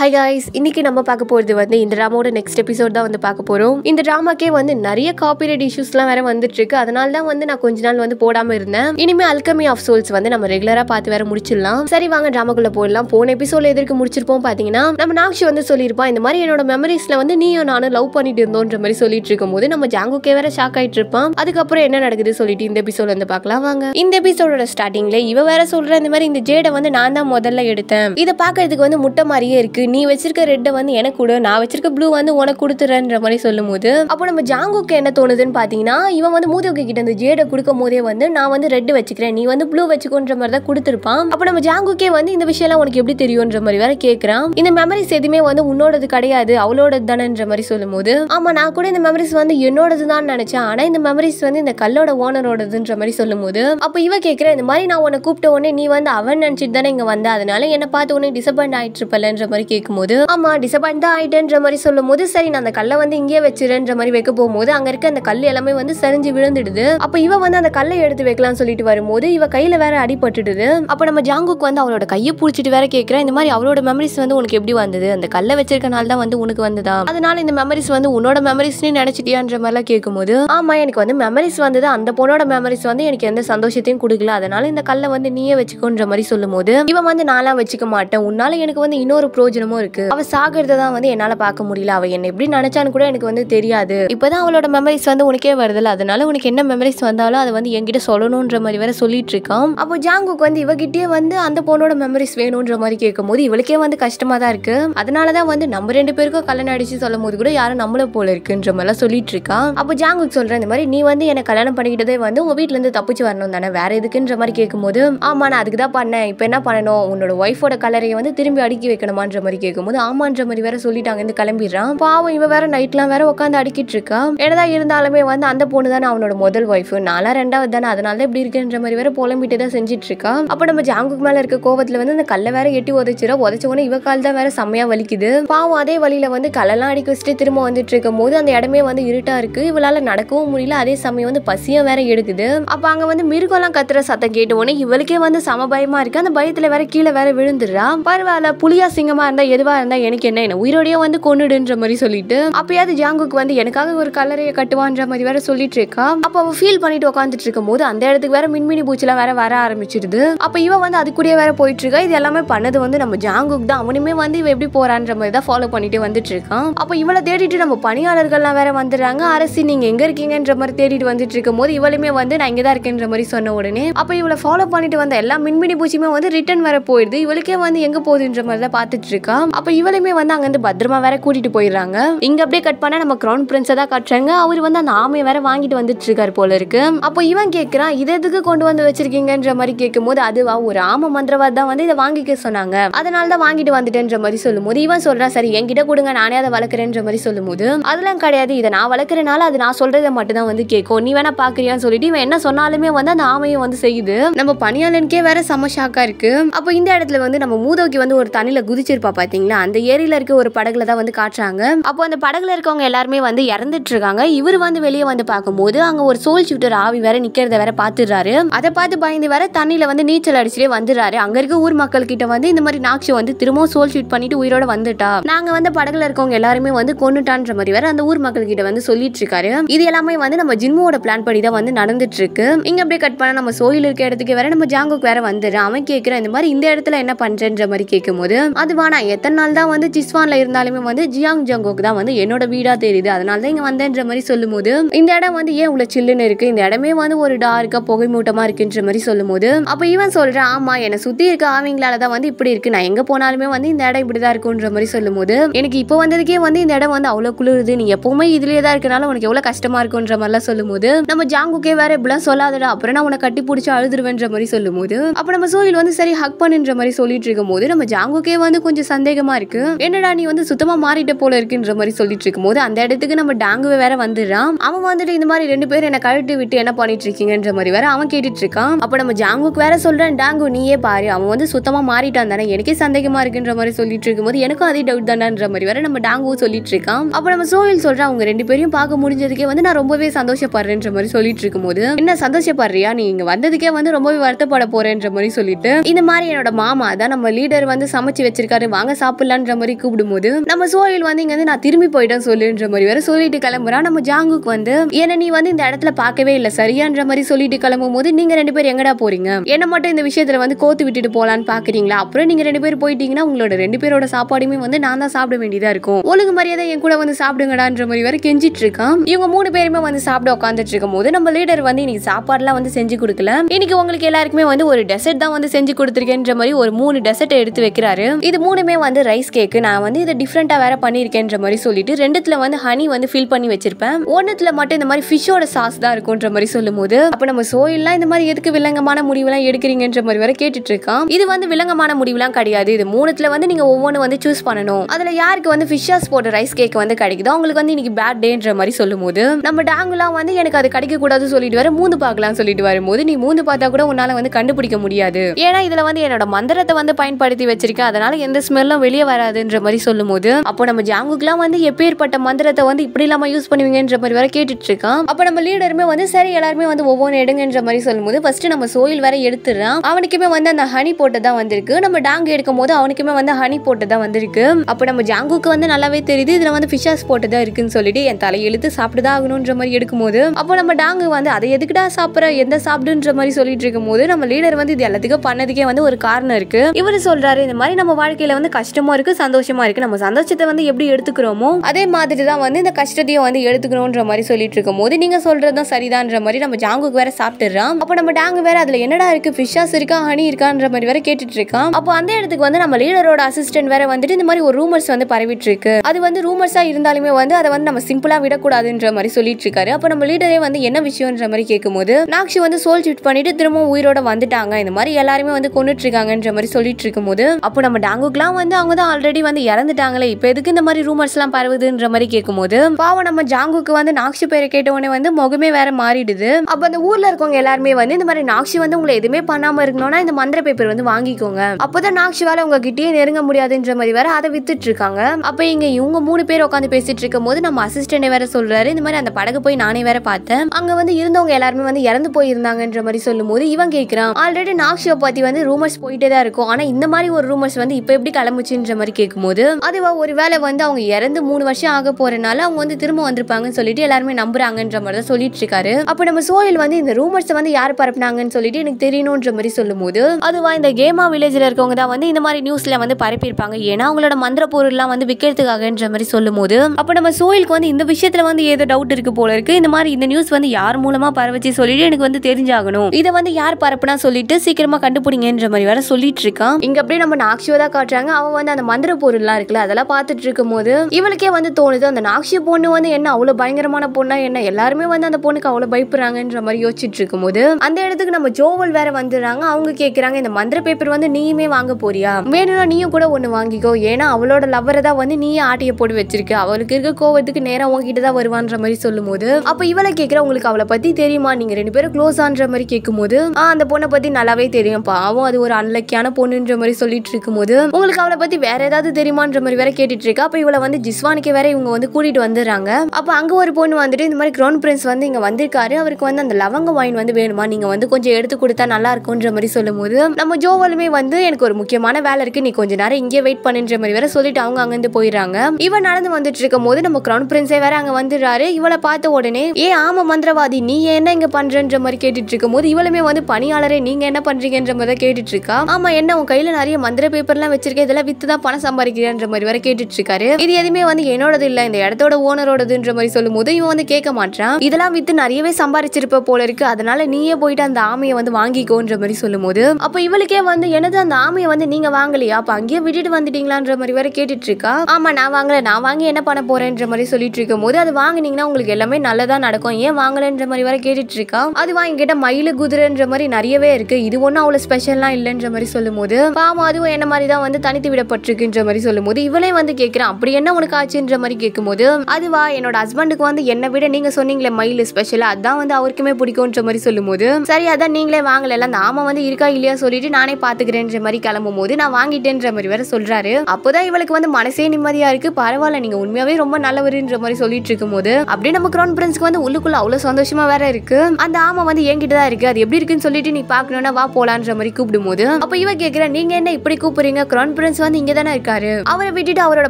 High guys இன்னைக்கு நம்ம பார்க்க போகிறது வந்து இந்த ட்ராமாவோட நெக்ஸ்ட் எபிசோட் தான் வந்து பார்க்க போகிறோம் இந்த ட்ராமாக்கே வந்து நிறைய காப்பிரைட் இஷ்யூஸ்லாம் வேற வந்துட்டு இருக்கு அதனால தான் வந்து நான் கொஞ்ச நாள் வந்து போடாமல் இருந்தேன். இனிமே அல்கமி ஆஃப் சோல்ஸ் வந்து நம்ம ரெகுலராக பார்த்து வேற முடிச்சிடலாம். சரி வாங்க ட்ராமாக்குள்ள போடலாம் போன எபிசோட எதற்கு முடிச்சிருப்போம் பார்த்தீங்கன்னா நம்ம நாக்ஷி வந்து சொல்லியிருப்பான் இந்த மாதிரி என்னோட மெமரிஸ்ல வந்து நீயும் நானும் லவ் பண்ணிட்டு இருந்தோன்ற மாதிரி சொல்லிட்டு இருக்கும்போது நம்ம ஜாங்குக்கே வேற ஷாக் ஆயிட்டு இருப்பான் அதுக்கப்புறம் என்ன நடக்குது சொல்லிட்டு இந்த எபிசோட வந்து பார்க்கலாம். வாங்க. இந்த எபிசோடோட ஸ்டார்டிங்ல இவ வேற சொல்ற இந்த மாதிரி இந்த ஜேடை வந்து நான் தான் முதல்ல எடுத்தேன். இதை பார்க்கறதுக்கு வந்து முட்டை மாதிரியே இருக்கு. நீ வச்சிருக்க ரெட்டை வந்து எனக்கு கொடு நான் வச்சிருக்க ப்ளூ வந்து உனக்கு கொடுத்துறேன்ற மாதிரி சொல்லும்போது அப்போ நம்ம ஜாங்குக்கு என்ன தோணுதுன்னு பார்த்தீங்கன்னா இவன் வந்து மூதியோக்கு கிட்ட இந்த ஜேடை கொடுக்கும் போதே வந்து நான் வந்து ரெட் வச்சுக்கிறேன் நீ வந்து ப்ளூ வச்சுக்கோன்ற மாதிரி தான் கொடுத்துருப்பான். அப்போ நம்ம ஜாங்குக்கே வந்து இந்த விஷயம்லாம் உனக்கு எப்படி தெரியும்ன்ற மாதிரி வேற கேட்குறான் இந்த மெமரிஸ் எதுவுமே வந்து உன்னோடது கிடையாது அவளோடது தானேன்ற மாதிரி சொல்லும்போது ஆமா நான் கூட இந்த மெமரிஸ் வந்து என்னோடது தான் நினைச்சேன் ஆனா இந்த மெமரிஸ் வந்து இந்த கல்லோட ஓனரோடதுன்ற மாதிரி சொல்லும்போது அப்போ இவ கேட்குற இந்த மாதிரி நான் உன்னை கூப்பிட்ட உடனே நீ வந்து அவன் நினைச்சிட்டு தானே இங்க வந்த அதனால என்ன பார்த்து உடனே டிசப்பாயிண்ட் ஆயிட்டு இருப்பலன்ற மாதிரி கேட்கும்போது ஆமா டிசப்பாயிண்ட் தான் ஆயிட்டேன்ற மாதிரி சொல்லும் போது சரி நான் அந்த கல்லை வந்து இங்கேயே வச்சிருன்ற மாதிரி வைக்க போகும்போது அங்க இருக்க அந்த கல் எல்லாமே வந்து சரிஞ்சு விழுந்துடுது. அப்ப இவ வந்து அந்த கல்லை எடுத்து வைக்கலாம்னு சொல்லிட்டு வரும்போது இவ கையில வேற அடிபட்டுடுது அப்ப நம்ம ஜாங்குக்கு வந்து அவளோட கையை பிடிச்சிட்டு வேற கேட்கிறேன் இந்த மாதிரி அவளோட மெமரிஸ் வந்து உனக்கு எப்படி வந்தது? அந்த கல்லை வச்சிருக்கனால தான் வந்து உனக்கு வந்ததா? அதனால இந்த மெமரிஸ் வந்து உன்னோட மெமரிஸ்னு நினைச்சிட்டியான்ற மாதிரிலாம் கேட்கும்போது ஆமா எனக்கு வந்து மெமரிஸ் வந்தது. அந்த பொண்ணோட மெமரிஸ் வந்து எனக்கு எந்த சந்தோஷத்தையும் கொடுக்கல. அதனால இந்த கல்லை வந்து நீயே வச்சுக்கோன்ற மாதிரி சொல்லும்போது இவன் வந்து நான்லாம் வச்சுக்க மாட்டேன். உன்னால எனக்கு வந்து இன்னொரு பிரயோஜனமும் இருக்கு. அவ சாகிறத தான் வந்து என்னால பார்க்க முடியல. அவ என்ன எப்படி நினைச்சான்னு கூட எனக்கு வந்து தெரியாது. இப்பதான் அவளோட மெமரிஸ் வந்து உனக்கே வருதுல்ல. அதனால உனக்கு என்ன மெமரிஸ் வந்தாலும் அதை வந்து என்கிட்ட சொல்லணும்ன்ற மாதிரி வேற சொல்லிட்டு இருக்கான். அப்போ ஜாங்குக்கு வந்து இவகிட்டே வந்து அந்த பொண்ணோட மெமரிஸ் வேணும்ன்ற மாதிரி கேட்கும்போது இவளுக்கே வந்து கஷ்டமா தான் இருக்கு. அதனாலதான் வந்து நம்ம ரெண்டு பேருக்கும் கல்யாணம் அடிச்சு சொல்லும் போது கூட யாரும் நம்மள போல இருக்குன்ற மாதிரிலாம் சொல்லிட்டு இருக்கான். அப்போ ஜாங்குக்கு சொல்ற இந்த மாதிரி நீ வந்து என்ன கல்யாணம் பண்ணிக்கிட்டதே வந்து உன் வீட்ல இருந்து தப்பிச்சு வரணும் தானே. வேற எதுக்குன்ற மாதிரி கேட்கும்போது ஆமா நான் அதுக்கு தான் பண்ணேன். இப்போ என்ன பண்ணணும்? உன்னோட ஒய்ஃபோட கலரையை வந்து திரும்பி அடுக்கி வைக்கணுமான்ற மாதிரி கேட்கும்போது ஆமான்ற மாதிரி வேற சொல்லிட்டாங்க இந்த கிளம்பிடுறான் பாவம் இவன் வேற நைட்லாம் வேற உட்காந்து அடிக்கிட்டு இருக்கா. என்னதான் இருந்தாலுமே வந்து அந்த பொண்ணு தானே அவனோட முதல் ஒய்ஃப் நாளா ரெண்டாவது தானே அதனால தான் இப்படி இருக்குன்ற மாதிரி வேற புலம்பிட்டு தான் செஞ்சுட்டு இருக்கா. அப்ப நம்ம ஜாங்குக்கு மேல இருக்க கோவத்துல வந்து அந்த கல்லை வேற எட்டி உதச்சிரா உதச்ச உடனே இவ கால் தான் வேற செம்மையா வலிக்குது. பாவம் அதே வழியில வந்து கல்லெல்லாம் அடிக்க வச்சுட்டு திரும்ப வந்துட்டு இருக்கும் போது அந்த இடமே வந்து இருட்டா இருக்கு. இவளால நடக்கவும் முடியல. அதே சமயம் வந்து பசியும் வேற எடுக்குது. அப்ப அங்க வந்து மிருகம்லாம் கத்துற சத்தம் கேட்ட உடனே இவளுக்கே வந்து சம பயமா இருக்கு. அந்த பயத்துல வேற கீழே வேற விழுந்துடுறா. பரவாயில்ல புலியா சிங்கமா இருந்த எதுவாக இருந்தால் எனக்கு என்ன என்ன? உயிரோடையே வந்து கொன்னுடுன்ற மாதிரி சொல்லிட்டு அப்பயாவது ஜாங்குக்கு வந்து எனக்காக ஒரு கல்லறையை கட்டுவான்ற மாதிரி வேற சொல்லிட்டு இருக்கா. அப்ப அவ ஃபீல் பண்ணிட்டு உட்காந்துட்டு இருக்கும் போது அந்த இடத்துக்கு வேற மின்மினி பூச்சிலாம் வேற வர ஆரம்பிச்சிடுது. அப்ப இவ வந்து அது கூடயே வேற போயிட்டு இருக்கா. இது எல்லாமே பண்ணது வந்து நம்ம ஜாங்குக்கு தான். அவனுமே வந்து இவ எப்படி போறான்ற மாதிரி தான் ஃபாலோ பண்ணிட்டு வந்துட்டு இருக்கான் அப்ப இவளை தேடிட்டு நம்ம பணியாளர்கள்லாம் வேற வந்துடுறாங்க. அரசி நீங்க எங்க இருக்கீங்கன்ற மாதிரி தேடிட்டு வந்துட்டு இருக்கும் போது இவளுமே வந்து நான் இங்கே தான் இருக்கேன்ற மாதிரி சொன்ன உடனே அப்ப இவளை ஃபாலோ பண்ணிட்டு வந்த எல்லா மின்மினி பூச்சியுமே வந்து ரிட்டர்ன் வர போயிடுது. இவளுக்கே வந்து எங்க போகுதுன்ற மாதிரி தான் பார்த்துட்டு இருக்கா. அப்ப இவளையுமே வந்து அங்க இருந்து பத்திரமா வேற கூட்டிட்டு போயிடுறாங்க. இங்க அப்படியே கட் பண்ணா நம்ம கிரௌன் பிரின்ஸை தான் காட்டுறாங்க. அவர் வந்து அந்த ஆமையை வேற வாங்கிட்டு வந்துட்டு இருக்காரு போல இருக்கு. அப்போ இவன் கேட்கிறான் இது எதுக்கு கொண்டு வந்து வச்சிருக்கீங்கன்ற மாதிரி கேட்கும்போது அதுவா ஒரு ஆம மந்திரவாதி தான் வந்து இதை வாங்கிக்க சொன்னாங்க. அதனால தான் வாங்கிட்டு வந்துட்டேன்ற மாதிரி சொல்லும்போது இவன் சொல்றான் சரி என்கிட்ட கொடுங்க நானே அதை வளர்க்குறேன்ற மாதிரி சொல்லும்போது அதெல்லாம் கிடையாது. இதை நான் வளர்க்குறனால அது நான் சொல்றதை மட்டும் தான் வந்து கேட்கும் நீ வேணா பாக்குறியான்னு சொல்லிட்டு இவன் என்ன சொன்னாலுமே வந்து அந்த ஆமையை வந்து செய்யுது. நம்ம பணியாளனுக்கே வேற செம ஷாக்கா இருக்கு. அப்போ இந்த இடத்துல வந்து நம்ம மூதோக்கி வந்து ஒரு தண்ணியில குதிச்சிருப்பா பார்த்தீங்களா அந்த ஏரியில் இருக்க ஒரு படகுல தான் வந்து காட்டுறாங்க. அப்போ அந்த படகுல இருக்கவங்க எல்லாருமே வந்து இறந்துட்டு இருக்காங்க இவர் வந்து வெளியே வந்து பார்க்கும்போது அங்கே ஒரு சோல் ஷூட்டர் ஆவி வேற நிற்கிறத வேற பார்த்துடுறாரு அதை பார்த்து பயந்து வேற தண்ணியில் வந்து நீச்சல் அடிச்சுட்டே வந்துடுறாரு. அங்கே இருக்க ஊர் மக்கள் கிட்ட வந்து இந்த மாதிரி நாக்ஷி வந்து திரும்பவும் சோல் ஷூட் பண்ணிட்டு உயிரோட வந்துட்டா. நாங்கள் வந்து படகுல இருக்கவங்க எல்லாருமே வந்து கொண்டுட்டான்ற மாதிரி வேற அந்த ஊர் மக்கள் கிட்ட வந்து சொல்லிட்டு இருக்காரு இது எல்லாமே வந்து நம்ம ஜின்மோட பிளான் படி தான் வந்து நடந்துட்டு இருக்கு இங்க அப்படியே கட் பண்ண நம்ம சோயில் இருக்க இடத்துக்கு வேற நம்ம ஜாங்குக்கு வேற வந்துடுறான் அவன் கேட்கிறான் இந்த மாதிரி இந்த இடத்துல என்ன பண்றேன்ற மாதிரி கேட்கும்போது அது நான் எத்தனை நாள் தான் வந்து சிஸ்வானில் இருந்தாலுமே வந்து ஜியாங் ஜங்கோக்கு தான் வந்து என்னோட வீடா தெரியுது. அதனால தான் இங்க வந்தேன்ற மாதிரி சொல்லும்போது இந்த இடம் வந்து ஏன் உள்ள சில்லுன்னு இருக்கு? இந்த இடமே வந்து ஒரு டார்க்கா புகை மூட்டமா இருக்குன்ற மாதிரி சொல்லும்போது அப்ப இவன் சொல்றான் ஆமா என்னை சுத்தி இருக்க ஆவிங்களால தான் வந்து இப்படி இருக்கு. நான் எங்க போனாலுமே வந்து இந்த இடம் இப்படிதான் இருக்குன்ற மாதிரி சொல்லும்போது எனக்கு இப்போ வந்ததுக்கே வந்து இந்த இடம் வந்து அவ்வளவு குளிருது. நீ எப்பவுமே இதுலயே தான் இருக்கனால உனக்கு எவ்வளவு கஷ்டமா இருக்குன்ற மாதிரிலாம் சொல்லும்போது நம்ம ஜாங்குக்கே வேற இப்படிலாம் சொல்லாதடா. அப்புறம் நான் உனக்கு கட்டி பிடிச்சி அழுதுருவேன்ற மாதிரி சொல்லும்போது அப்ப நம்ம சோயில் வந்து சரி ஹக் பண்ணுன்ற மாதிரி சொல்லிட்டு இருக்கும்போது நம்ம ஜாங்குக்கே வந்து கொஞ்சம் சந்தேகமா இருக்கு. என்னடா நீ வந்து சுத்தமா மாறிட்ட போல இருக்குன்ற மாதிரி சொல்லிட்டு இருக்கும்போது அந்த இடத்துக்கு நம்ம டாங்குவே வேற வந்துடுறான். அவன் வந்துட்டு இந்த மாதிரி ரெண்டு பேரும் என்ன கழுட்டு விட்டு என்ன பண்ணிட்டு இருக்கீங்கன்ற மாதிரி வேற அவன் கேட்டுட்டு இருக்கான். அப்ப நம்ம ஜாங்குக்கு வேற சொல்றேன் டாங்கு நீயே பாரு. அவன் வந்து சுத்தமா மாறிட்டான் தானே. எனக்கே சந்தேகமா இருக்குன்ற மாதிரி சொல்லிட்டு இருக்கும்போது எனக்கும் அதே டவுட் தானன்ற மாதிரி வேற நம்ம டாங்குவும் சொல்லிட்டு இருக்கான். அப்ப நம்ம சோயில் சொல்றான் அவங்க ரெண்டு பேரையும் பார்க்க முடிஞ்சதுக்கே வந்து நான் ரொம்பவே சந்தோஷப்படுறேன்ற மாதிரி சொல்லிட்டு இருக்கும்போது என்ன சந்தோஷப்படுறியா? நீ இங்க வந்ததுக்கே வந்து ரொம்பவே வருத்தப்பட போறேன்ற மாதிரி சொல்லிட்டு இந்த மாதிரி என்னோட மாமா தான் நம்ம லீடர் வந்து சமைச்சு வச்சிருக்காரு. வாங்க வாங்க சாப்பிடலான்ற மாதிரி கூப்பிடும்போது நம்ம சோழில் வந்து இங்க வந்து நான் திரும்பி போயிட்டேன் சொல்லுன்ற மாதிரி வேற சொல்லிட்டு கிளம்புறான் நம்ம ஜாங்குக்கு வந்து என்ன நீ வந்து இந்த இடத்துல பார்க்கவே இல்லை சரியான்ற மாதிரி சொல்லிட்டு கிளம்பும் போது நீங்க ரெண்டு பேரும் எங்கடா போறீங்க? என்ன மட்டும் இந்த விஷயத்துல வந்து கோத்து விட்டுட்டு போலான்னு பாக்குறீங்களா? அப்புறம் நீங்க ரெண்டு பேரும் போயிட்டீங்கன்னா உங்களோட ரெண்டு பேரோட சாப்பாடுமே வந்து நான் தான் சாப்பிட வேண்டியதா இருக்கும். ஒழுங்கு மரியாதை என் கூட வந்து சாப்பிடுங்கடான்ற மாதிரி வேற கெஞ்சிட்டு இருக்கான். இவங்க மூணு பேருமே வந்து சாப்பிட உட்காந்துட்டு இருக்கும் போது நம்ம லீடர் வந்து இன்னைக்கு சாப்பாடுலாம் வந்து செஞ்சு கொடுக்கல. இன்னைக்கு உங்களுக்கு எல்லாருக்குமே வந்து ஒரு டெசர்ட் தான் வந்து செஞ்சு கொடுத்துருக்கேன்ற மாதிரி ஒரு மூணு டெசர்ட் எடுத்து வைக்கிறாரு. இது மூணுமே வந்து ரைஸ் கேக்கு நான் வந்து இதை டிஃப்ரெண்டா வேற பண்ணியிருக்கேன்ற மாதிரி சொல்லிட்டு ரெண்டுத்துல வந்து ஹனி வந்து ஃபில் பண்ணி வச்சிருப்பேன். ஒன்னுத்துல மட்டும் இந்த மாதிரி ஃபிஷ்ஷோட சாஸ் தான் இருக்கும்ன்ற மாதிரி சொல்லும் போது அப்ப நம்ம சோயில்லாம் இந்த மாதிரி எதுக்கு விலங்கமான முடிவுலாம் எடுக்கிறீங்கன்ற மாதிரி வேற கேட்டுட்டு இருக்கான். இது வந்து விலங்கமான முடிவுலாம் கிடையாது. இது மூணுத்துல வந்து நீங்க ஒவ்வொன்று வந்து சூஸ் பண்ணணும். அதுல யாருக்கு வந்து ஃபிஷ்ஷாஸ் போட்ட ரைஸ் கேக் வந்து கிடைக்குதோ அவங்களுக்கு வந்து இன்னைக்கு பேட் டேன்ற மாதிரி சொல்லும் போது நம்ம டாங்குலாம் வந்து எனக்கு அது கிடைக்க கூடாது சொல்லிட்டு வர மூந்து பார்க்கலாம் சொல்லிட்டு வரும்போது நீ மூந்து பார்த்தா கூட உன்னால வந்து கண்டுபிடிக்க முடியாது. ஏன்னா இதுல வந்து என்னோட மந்திரத்தை வந்து பயன்படுத்தி வச்சிருக்கேன். அதனால எந்த எல்லாம் வெளியே வராதுன்ற மாதிரி சொல்லும்போது அப்போ நம்ம ஜாங்குக்குலாம் வந்து எப்பேற்பட்ட மந்திரத்தை வந்து இப்படி இல்லாம யூஸ் பண்ணுவீங்கன்ற மாதிரி வேற கேட்டுட்டு இருக்கான். அப்போ நம்ம லீடருமே வந்து சரி எல்லாருமே வந்து ஒவ்வொன்று எடுங்கன்ற மாதிரி சொல்லும்போது ஃபர்ஸ்ட் நம்ம சோயில் வேற எடுத்துடுறான். அவனுக்குமே வந்து அந்த ஹனி போட்டு தான் வந்திருக்கு. நம்ம டாங் எடுக்கும் போது அவனுக்குமே வந்து ஹனி போட்டு தான் வந்திருக்கு. அப்போ நம்ம ஜாங்குக்கு வந்து நல்லாவே தெரியுது இதுல வந்து ஃபிஷாஸ் போட்டு தான் இருக்குன்னு சொல்லிட்டு என் தலை சாப்பிட்டு சாப்பிட்டுதான் ஆகணுன்ற மாதிரி எடுக்கும்போது அப்போ நம்ம டாங்கு வந்து அதை எதுக்குடா சாப்பிட்ற? எந்த சாப்பிடுன்ற மாதிரி சொல்லிட்டு இருக்கும்போது நம்ம லீடர் வந்து இது எல்லாத்துக்கும் பண்ணதுக்கே வந்து ஒரு காரணம் இருக்கு. இவர் சொல்றாரு இந்த மாதிரி நம்ம வாழ்க்கையில வந்து கஷ்டமா இருக்கு சந்தோஷமா இருக்கு. நம்ம சந்தோஷத்தை வந்து எப்படி எடுத்துக்கிறோமோ அதே மாதிரி தான் வந்து இந்த கஷ்டத்தையும் வந்து எடுத்துக்கணுன்ற மாதிரி சொல்லிட்டு இருக்கும் போது நீங்க சொல்றதும் சரிதான்ற மாதிரி நம்ம ஜாங்குக்கு வேற சாப்பிட்டுறான் அப்போ நம்ம டாங்கு வேற அதுல என்னடா இருக்கு? ஃபிஷ்ஷாஸ் இருக்கா? ஹனி இருக்கான்ற மாதிரி வேற கேட்டுட்டு இருக்கான். அப்போ அந்த இடத்துக்கு வந்து நம்ம லீடரோட அசிஸ்டன்ட் வேற வந்துட்டு இந்த மாதிரி ஒரு ரூமர்ஸ் வந்து பரவிட்டு இருக்கு. அது வந்து ரூமர்ஸா இருந்தாலுமே வந்து அதை வந்து நம்ம சிம்பிளா விடக்கூடாதுன்ற மாதிரி சொல்லிட்டு இருக்காரு. அப்போ நம்ம லீடரே வந்து என்ன விஷயம்ன்ற மாதிரி கேட்கும்போது நாக்ஷி வந்து சோல் ஷிஃப்ட் பண்ணிட்டு திரும்பவும் உயிரோட வந்துட்டாங்க. இந்த மாதிரி எல்லாருமே வந்து கொண்டுட்டு இருக்காங்கன்ற மாதிரி சொல்லிட்டு இருக்கும்போது அப்போ நம்ம டாங்குக்குலாம் வந்து அவங்க தான் ஆல்ரெடி வந்து இறந்துட்டாங்களே. இப்போ எதுக்கு இந்த மாதிரி ரூமர்ஸ் எல்லாம் பரவுதுன்ற மாதிரி கேட்கும்போது பாவம் நம்ம ஜாங்குக்கு வந்து நாக்ஷி பேரை கேட்ட உடனே வந்து முகமே வேற மாறிடுது. அப்போ அந்த ஊர்ல இருக்கவங்க எல்லாருமே வந்து இந்த மாதிரி நாக்ஷி வந்து உங்களை எதுவுமே பண்ணாம இருக்கணும்னா இந்த மந்திர பேப்பர் வந்து வாங்கிக்கோங்க. அப்போதான் நாக்ஷி வேலை உங்ககிட்டயே நெருங்க முடியாதுன்ற மாதிரி வேற அதை வித்துட்டு இருக்காங்க. அப்ப இங்க இவங்க மூணு பேர் உட்காந்து பேசிட்டு இருக்கும் போது நம்ம அசிஸ்டன்ட் வேற சொல்றாரு இந்த மாதிரி அந்த படகு போய் நானே வேற பார்த்தேன். அங்க வந்து இருந்தவங்க எல்லாருமே வந்து இறந்து போயிருந்தாங்கன்ற மாதிரி சொல்லும்போது இவன் கேக்குறான். ஆல்ரெடி நாக்ஷியை பத்தி வந்து ரூமர்ஸ் போயிட்டே தான் இருக்கும். ஆனா இந்த மாதிரி ஒரு ரூமர்ஸ் வந்து இப்ப எப்படி ஆரம்பிச்சுன்ற மாதிரி கேட்கும்போது அதுவா ஒருவேளை வந்து அவங்க இறந்து மூணு வருஷம் ஆக போறனால அவங்க வந்து திரும்ப வந்திருப்பாங்கன்னு சொல்லிட்டு எல்லாருமே நம்புறாங்கன்ற மாதிரி தான் சொல்லிட்டு இருக்காரு அப்ப நம்ம சோழில் வந்து இந்த ரூமர்ஸ் வந்து யார் பரப்புனாங்கன்னு சொல்லிட்டு எனக்கு தெரியணுன்ற மாதிரி சொல்லும்போது அதுவா இந்த கேமா வில்லேஜ்ல இருக்கவங்க தான் வந்து இந்த மாதிரி நியூஸ்ல வந்து பரப்பியிருப்பாங்க. ஏன்னா அவங்களோட மந்திர பொருள்லாம் வந்து விற்கிறதுக்காகன்ற மாதிரி சொல்லும்போது அப்ப நம்ம சோயிலுக்கு வந்து இந்த விஷயத்துல வந்து ஏதோ டவுட் இருக்கு போல இருக்கு. இந்த மாதிரி இந்த நியூஸ் வந்து யார் மூலமா பரவச்சு சொல்லிட்டு எனக்கு வந்து தெரிஞ்சாகணும். இதை வந்து யார் பரப்புனா சொல்லிட்டு சீக்கிரமா கண்டுபிடிங்கன்ற மாதிரி வேற சொல்லிட்டு இருக்கான் இங்க அப்படியே நம்ம நாக்ஷியோ தான் காட்டுறாங்க. அவன் வந்து அந்த மந்திர பொருள்லாம் இருக்குல்ல அதெல்லாம் பார்த்துட்டு இருக்கும் போது இவளுக்கே வந்து தோணுது அந்த நாக்ஷிய பொண்ணு வந்து என்ன அவ்வளோ பயங்கரமான பொண்ணா என்ன எல்லாருமே வந்து அந்த பொண்ணுக்கு அவ்வளோ பயப்படுறாங்கன்ற மாதிரி யோசிச்சுட்டு இருக்கும்போது அந்த இடத்துக்கு நம்ம ஜோவல் வேற வந்துடுறாங்க. அவங்க கேட்குறாங்க இந்த மந்திர பேப்பர் வந்து நீயுமே வாங்க போறியா? வேணும்னா நீயும் கூட ஒன்று வாங்கிக்கோ. ஏன்னா அவளோட லவ்வரை தான் வந்து நீயே ஆட்டிய போட்டு வச்சிருக்க. அவளுக்கு இருக்க கோவத்துக்கு நேரம் உங்ககிட்ட தான் வருவான்ற மாதிரி சொல்லும்போது அப்போ இவளை கேட்குற உங்களுக்கு அவளை பத்தி தெரியுமா? நீங்க ரெண்டு பேரும் க்ளோஸ் ஆன்ற மாதிரி கேட்கும்போது ஆ அந்த பொண்ணை பத்தி நல்லாவே தெரியும் பாவம் அது ஒரு அன்லக்கியான பொண்ணுன்ற மாதிரி சொல்லிட்டு இருக்கும்போது உங்களுக்கு அவளை பத்தி வேற ஏதாவது தெரியுமான்ற மாதிரி வேற கேட்டுட்டு இருக்கா. அப்ப இவளை வந்து ஜிஸ்வானிக்கு வேற இவங்க வந்து கூட்டிட்டு வந்துடுறாங்க. அப்ப அங்க ஒரு பொண்ணு வந்துட்டு இந்த மாதிரி கிரௌன் பிரின்ஸ் வந்து இங்க வந்திருக்காரு. அவருக்கு வந்து அந்த லவங்க வாயின் வந்து வேணுமா? நீங்க வந்து கொஞ்சம் எடுத்து கொடுத்தா நல்லா இருக்கும்ன்ற மாதிரி சொல்லும்போது நம்ம ஜோவலுமே வந்து எனக்கு ஒரு முக்கியமான வேலை இருக்கு. நீ கொஞ்ச நேரம் இங்கே வெயிட் பண்ணுன்ற மாதிரி வேற சொல்லிட்டு அவங்க அங்கிருந்து போயிடுறாங்க. இவன் நடந்து வந்துட்டு இருக்கும் போது நம்ம கிரௌன் பிரின்ஸே வேற அங்க வந்துடுறாரு. இவளை பார்த்த உடனே ஏ ஆமா மந்திரவாதி நீ என்ன இங்க பண்றன்ற மாதிரி கேட்டுட்டு இருக்கும் போது இவளுமே வந்து பணியாளரே நீங்க என்ன பண்றீங்கன்ற மாதிரி தான் கேட்டுட்டு இருக்கா? ஆமா என்ன உன் கையில நிறைய மந்திர பேப்பர்லாம் வச்சிருக்கேன் இதெல்லாம் வித்து தான் பணம் சம்பாதிக்கிறேன்ற மாதிரி வரை கேட்டுட்டு இருக்காரு இது எதுவுமே வந்து என்னோடது இல்ல இந்த இடத்தோட ஓனரோடதுன்ற மாதிரி சொல்லும் போது இவன் வந்து கேட்க மாட்டான் இதெல்லாம் வித்து நிறையவே சம்பாரிச்சிருப்ப போல இருக்கு அதனால நீயே போயிட்டு அந்த ஆமையை வந்து வாங்கிக்கோன்ற மாதிரி சொல்லும் போது அப்ப இவளுக்கே வந்து எனது அந்த ஆமையை வந்து நீங்க வாங்கலையா? அப்ப அங்கேயே விட்டுட்டு வந்துட்டீங்களான்ற மாதிரி வேற கேட்டுட்டு இருக்கா ஆமா நான் வாங்கல நான் வாங்கி என்ன பண்ண போறேன்ற மாதிரி சொல்லிட்டு இருக்கும் போது அது வாங்குனீங்கன்னா உங்களுக்கு எல்லாமே நல்லதா நடக்கும். ஏன் வாங்கலன்ற மாதிரி வேற கேட்டுட்டு இருக்கா அது வாங்கிக்கிட்ட மயில குதிரைன்ற மாதிரி நிறையவே இருக்கு. இது ஒன்றும் அவ்வளவு ஸ்பெஷல்லாம் இல்லைன்ற மாதிரி சொல்லும் போது பாவம் அதுவும் என்ன மாதிரி தான் வந்து தனித்து விடப்பட்டிருக்குன்ற மாதிரி சொல்லும் போது இவளே வந்து கேட்கிறான் அப்படி என்ன உனக்கு ஆச்சுன்ற மாதிரி கேட்கும்போது அதுவா என்னோட ஹஸ்பண்டுக்கு வந்து என்னை விட நீங்க சொன்னீங்களே மயில் ஸ்பெஷல் அதான் வந்து அவருக்குமே பிடிக்கும்ன்ற மாதிரி சொல்லும்போது சரி அதான் நீங்களே வாங்கல அந்த ஆமா வந்து இருக்கா இல்லையா சொல்லிட்டு நானே பாத்துக்கிறேன்ற மாதிரி கிளம்பும் போது நான் வாங்கிட்டேன்ற மாதிரி வேற சொல்றாரு. அப்போதான் இவளுக்கு வந்து மனசே நிம்மதியா இருக்கு. பரவாயில்ல நீங்க உண்மையாவே ரொம்ப நல்லவருன்ற மாதிரி சொல்லிட்டு இருக்கும்போது அப்படியே நம்ம கிரௌன் பிரின்ஸ்க்கு வந்து உள்ளுக்குள்ள அவ்வளவு சந்தோஷமா வேற இருக்கு. அந்த ஆமா வந்து என்கிட்ட தான் இருக்கு. அது எப்படி இருக்குன்னு சொல்லிட்டு நீ பாக்கணும்னா வா போலான்ற மாதிரி கூப்பிடும் போது அப்ப இவ கேக்குற நீங்க என்ன இப்படி கூப்பிடுறீங்க? கிரௌன் பிரின்ஸ் லாரன்ஸ் வந்து இங்க தானே இருக்காரு. அவரை விட்டுட்டு அவரோட